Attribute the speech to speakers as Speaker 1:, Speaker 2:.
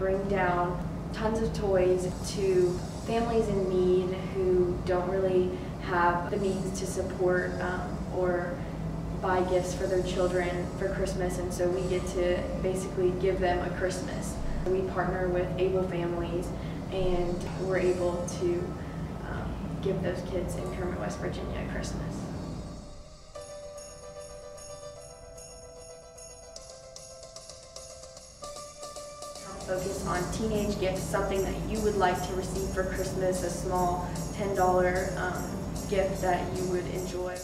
Speaker 1: bring down tons of toys to families in need who don't really have the means to support um, or buy gifts for their children for Christmas, and so we get to basically give them a Christmas. We partner with able families, and we're able to um, give those kids in Kermit, West Virginia, Christmas. Focus on teenage gifts, something that you would like to receive for Christmas, a small $10 um, gift that you would enjoy.